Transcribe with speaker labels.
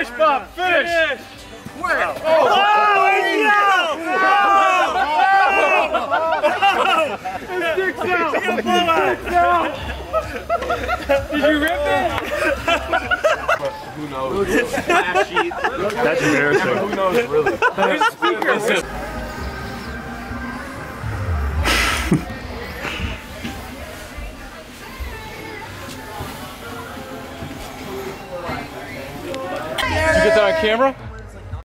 Speaker 1: Finish, Bob, finish! Where? Oh, oh yeah! It sticks out! It sticks out! Did you rip it?
Speaker 2: Who knows? That's
Speaker 1: embarrassing.
Speaker 2: Who knows really?
Speaker 1: Where's the speaker? You get that on camera?